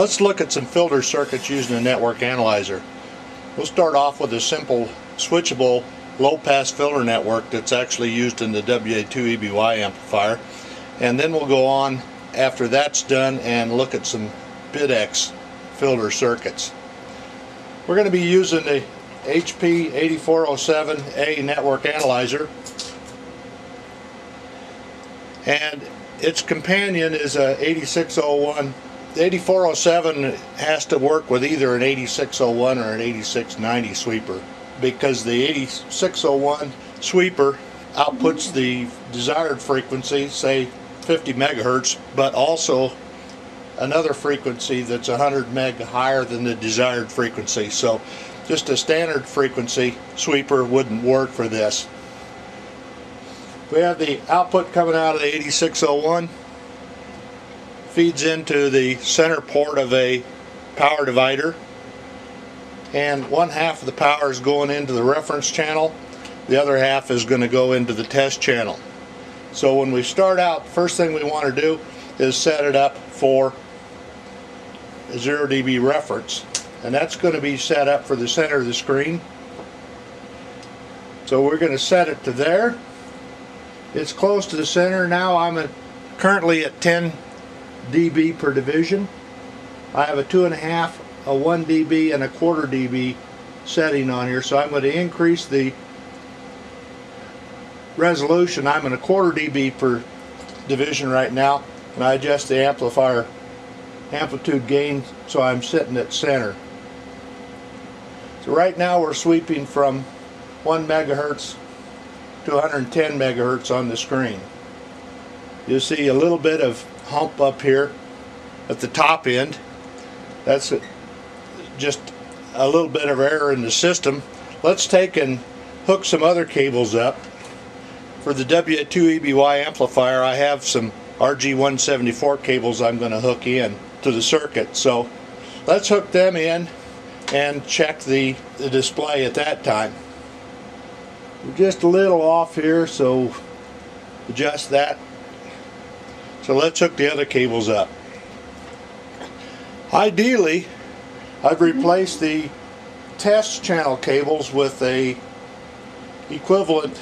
Let's look at some filter circuits using a network analyzer. We'll start off with a simple switchable low pass filter network that's actually used in the WA2 EBY amplifier and then we'll go on after that's done and look at some BITX filter circuits. We're going to be using the HP 8407A network analyzer and its companion is a 8601 the 8407 has to work with either an 8601 or an 8690 sweeper because the 8601 sweeper outputs the desired frequency, say 50 megahertz, but also another frequency that's 100 meg higher than the desired frequency. So just a standard frequency sweeper wouldn't work for this. We have the output coming out of the 8601 feeds into the center port of a power divider. And one half of the power is going into the reference channel. The other half is going to go into the test channel. So when we start out first thing we want to do is set it up for a 0 dB reference. And that's going to be set up for the center of the screen. So we're going to set it to there. It's close to the center. Now I'm at, currently at 10 dB per division. I have a two and a half, a one dB, and a quarter dB setting on here, so I'm going to increase the resolution. I'm in a quarter dB per division right now, and I adjust the amplifier amplitude gain so I'm sitting at center. So right now we're sweeping from 1 megahertz to 110 megahertz on the screen. You'll see a little bit of hump up here at the top end. That's just a little bit of error in the system. Let's take and hook some other cables up. For the W2 EBY amplifier, I have some RG174 cables I'm going to hook in to the circuit. So let's hook them in and check the, the display at that time. We're just a little off here, so adjust that so let's hook the other cables up. Ideally, I've mm-hmm. replaced the test channel cables with a equivalent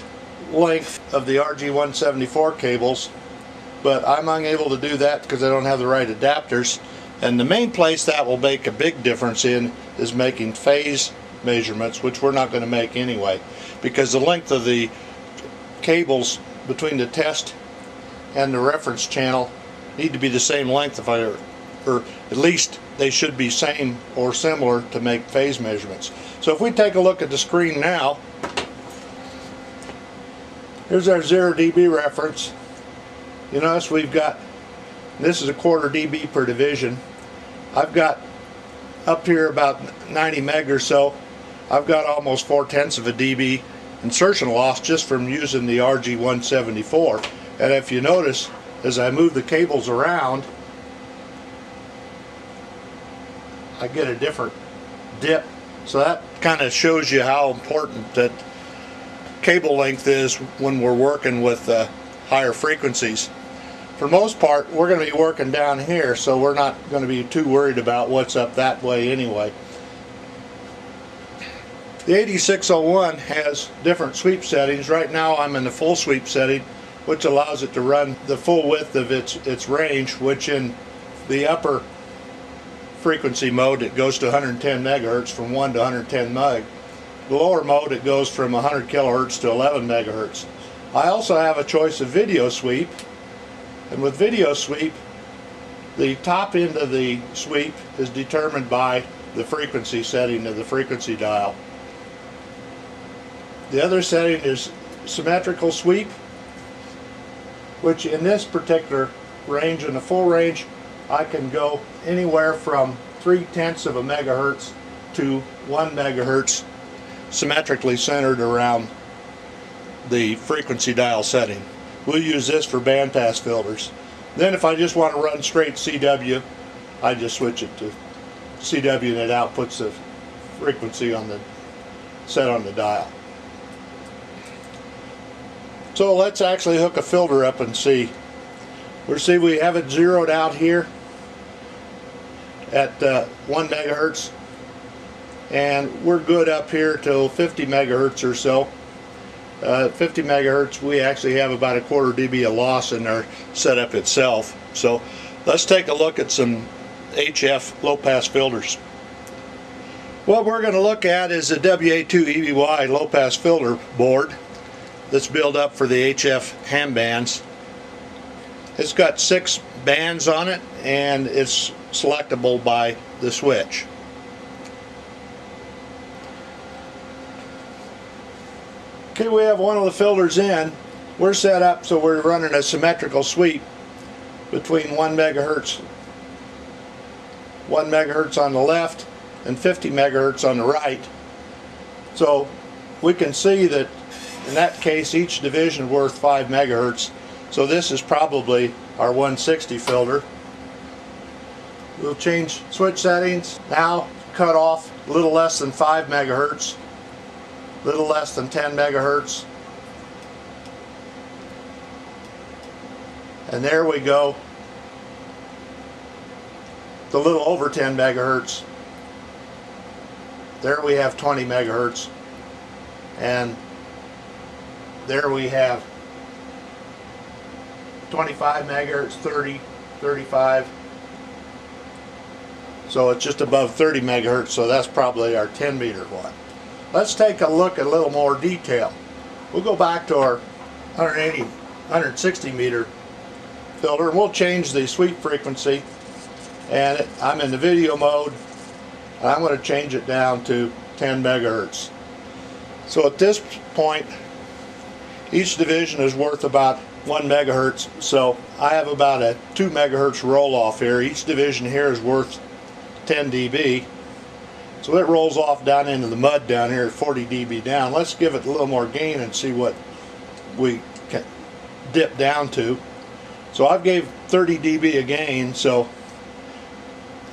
length of the RG174 cables, but I'm unable to do that because I don't have the right adapters. And the main place that will make a big difference in is making phase measurements, which we're not going to make anyway, because the length of the cables between the test and the reference channel need to be the same length if I or at least they should be same or similar to make phase measurements. So if we take a look at the screen now, here's our 0 dB reference. You notice we've got, this is a quarter dB per division. I've got up here about 90 meg or so. I've got almost 4 tenths of a dB insertion loss just from using the RG174. And if you notice, as I move the cables around, I get a different dip. So that kind of shows you how important that cable length is when we're working with uh, higher frequencies. For most part, we're going to be working down here, so we're not going to be too worried about what's up that way anyway. The 8601 has different sweep settings. Right now I'm in the full sweep setting which allows it to run the full width of its, its range, which in the upper frequency mode it goes to 110 megahertz from 1 to 110 meg. The lower mode it goes from 100 kilohertz to 11 megahertz. I also have a choice of video sweep and with video sweep the top end of the sweep is determined by the frequency setting of the frequency dial. The other setting is symmetrical sweep which in this particular range, in the full range, I can go anywhere from 3 tenths of a megahertz to 1 megahertz symmetrically centered around the frequency dial setting. We'll use this for bandpass filters. Then if I just want to run straight CW, I just switch it to CW and it outputs the frequency on the set on the dial. So let's actually hook a filter up and see. We'll see we have it zeroed out here. at uh, 1 megahertz and we're good up here till 50 megahertz or so. Uh, 50 megahertz we actually have about a quarter dB of loss in our setup itself. So let's take a look at some HF low pass filters. What we're going to look at is a WA2 EBY low pass filter board that's built up for the HF ham bands. It's got six bands on it and it's selectable by the switch. Okay, we have one of the filters in. We're set up so we're running a symmetrical sweep between 1 megahertz 1 megahertz on the left and 50 megahertz on the right. So we can see that in that case each division worth 5 megahertz. So this is probably our 160 filter. We'll change switch settings. Now cut off a little less than 5 megahertz a little less than 10 megahertz. And there we go. The little over 10 megahertz. There we have 20 megahertz. And there we have 25 megahertz, 30, 35. So it's just above 30 megahertz, so that's probably our 10 meter one. Let's take a look at a little more detail. We'll go back to our 180, 160 meter filter and we'll change the sweep frequency and I'm in the video mode I'm going to change it down to 10 megahertz. So at this point each division is worth about 1 megahertz so I have about a 2 megahertz roll off here. Each division here is worth 10 dB so it rolls off down into the mud down here at 40 dB down. Let's give it a little more gain and see what we can dip down to. So I've gave 30 dB a gain, so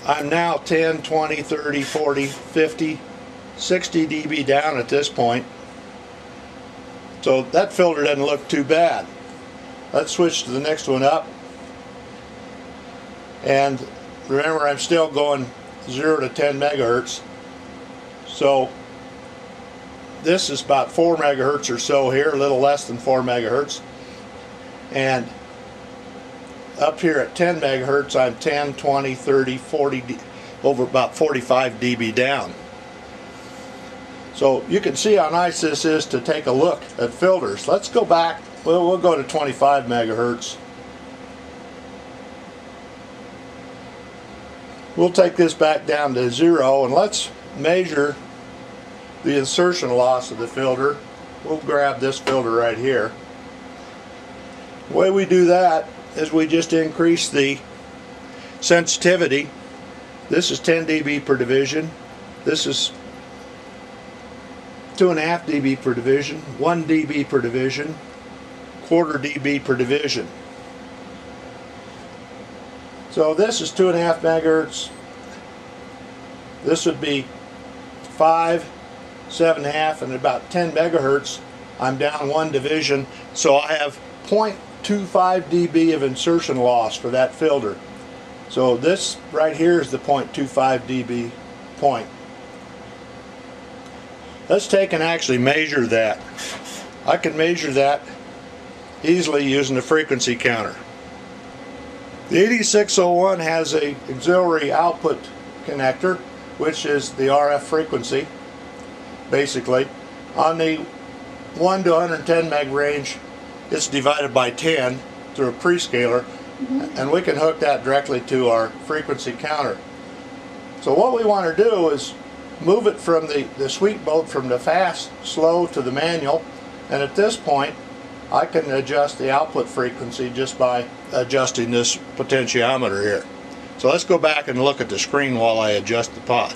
I'm now 10, 20, 30, 40, 50, 60 dB down at this point. So that filter doesn't look too bad. Let's switch to the next one up. And remember I'm still going 0 to 10 megahertz. So this is about 4 megahertz or so here, a little less than 4 megahertz. And up here at 10 megahertz, I'm 10, 20, 30, 40, over about 45 dB down. So you can see how nice this is to take a look at filters. Let's go back, well, we'll go to 25 megahertz. We'll take this back down to zero and let's measure the insertion loss of the filter. We'll grab this filter right here. The way we do that is we just increase the sensitivity. This is 10 dB per division. This is 2.5 dB per division, 1 dB per division, quarter dB per division. So this is 2.5 megahertz. This would be 5 seven and a half and about 10 megahertz I'm down one division so I have 0.25 dB of insertion loss for that filter so this right here is the 0.25 dB point let's take and actually measure that I can measure that easily using the frequency counter the 8601 has a auxiliary output connector which is the RF frequency basically. On the 1 to 110 meg range, it's divided by 10 through a prescaler, mm -hmm. and we can hook that directly to our frequency counter. So what we want to do is move it from the, the sweep mode from the fast, slow to the manual, and at this point I can adjust the output frequency just by adjusting this potentiometer here. So let's go back and look at the screen while I adjust the pot.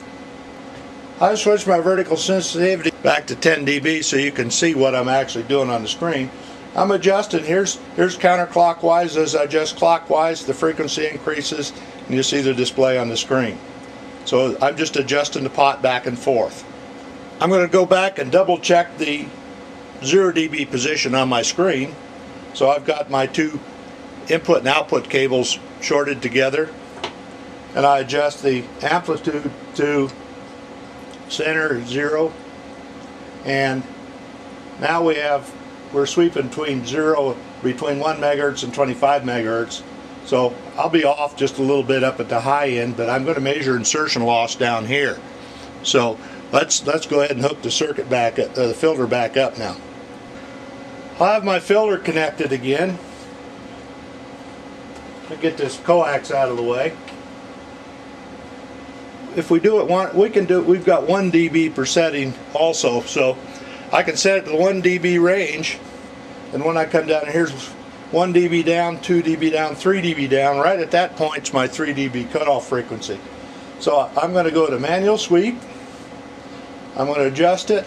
I switched my vertical sensitivity back to 10 dB so you can see what I'm actually doing on the screen. I'm adjusting, here's, here's counterclockwise, as I adjust clockwise the frequency increases and you see the display on the screen. So I'm just adjusting the pot back and forth. I'm going to go back and double check the 0 dB position on my screen. So I've got my two input and output cables shorted together and I adjust the amplitude to center zero and now we have we're sweeping between zero between 1 megahertz and 25 megahertz so I'll be off just a little bit up at the high end but I'm going to measure insertion loss down here. So let's let's go ahead and hook the circuit back up, uh, the filter back up now. I have my filter connected again. Let me get this coax out of the way. If we do it one, we can do, it. we've got 1 dB per setting also, so I can set it to the 1 dB range, and when I come down, here's 1 dB down, 2 dB down, 3 dB down, right at that point it's my 3 dB cutoff frequency. So I'm going to go to manual sweep, I'm going to adjust it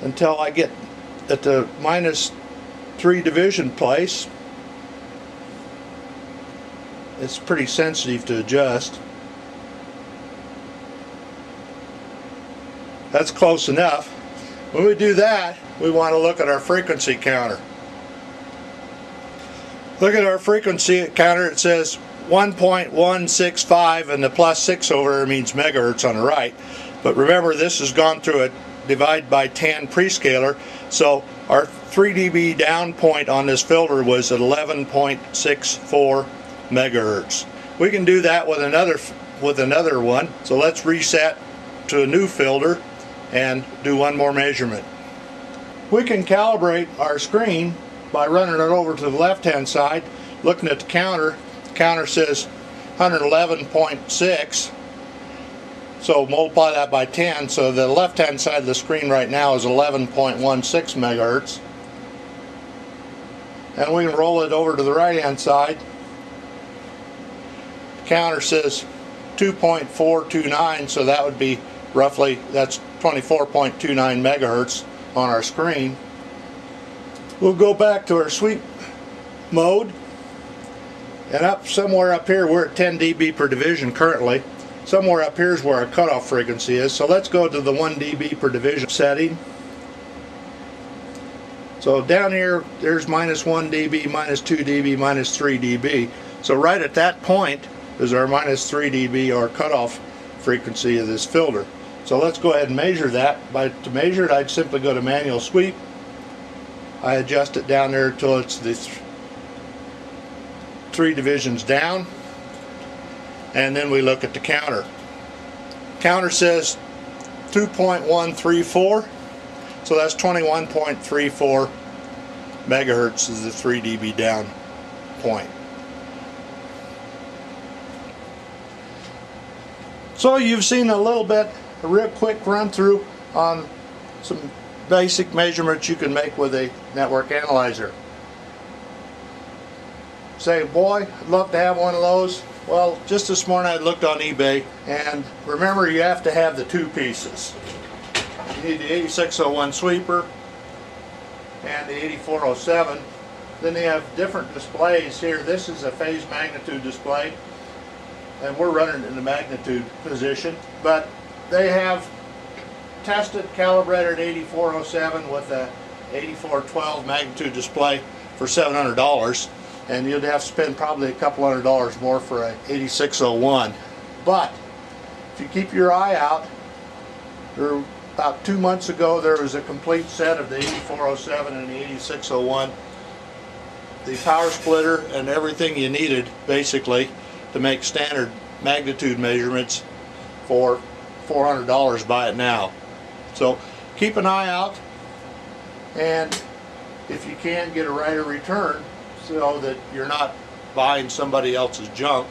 until I get at the minus 3 division place. It's pretty sensitive to adjust. That's close enough. When we do that, we want to look at our frequency counter. Look at our frequency counter. It says 1.165 and the plus 6 over there means megahertz on the right. But remember this has gone through a divide by 10 prescaler. So our 3 dB down point on this filter was at 11.64 megahertz. We can do that with another with another one. So let's reset to a new filter and do one more measurement. We can calibrate our screen by running it over to the left hand side, looking at the counter. The counter says 111.6 so multiply that by 10 so the left hand side of the screen right now is 11.16 megahertz and we can roll it over to the right hand side the counter says 2.429 so that would be roughly that's 24.29 megahertz on our screen. We'll go back to our sweep mode and up somewhere up here we're at 10 dB per division currently. Somewhere up here is where our cutoff frequency is. So let's go to the 1 dB per division setting. So down here there's minus 1 dB, minus 2 dB, minus 3 dB. So right at that point is our minus 3 dB or cutoff frequency of this filter. So let's go ahead and measure that. By to measure it, I'd simply go to manual sweep. I adjust it down there until it's the th three divisions down. And then we look at the counter. Counter says 2.134. So that's 21.34 megahertz is the 3 dB down point. So you've seen a little bit a real quick run through on some basic measurements you can make with a network analyzer. Say, boy, I'd love to have one of those. Well, just this morning I looked on eBay, and remember you have to have the two pieces. You need the 8601 sweeper and the 8407. Then they have different displays here. This is a phase magnitude display, and we're running in the magnitude position. But they have tested calibrated 8407 with a 8412 magnitude display for $700 and you'd have to spend probably a couple hundred dollars more for a 8601 but if you keep your eye out there about two months ago there was a complete set of the 8407 and the 8601 the power splitter and everything you needed basically to make standard magnitude measurements for $400 buy it now. So keep an eye out and if you can get a right of return so that you're not buying somebody else's junk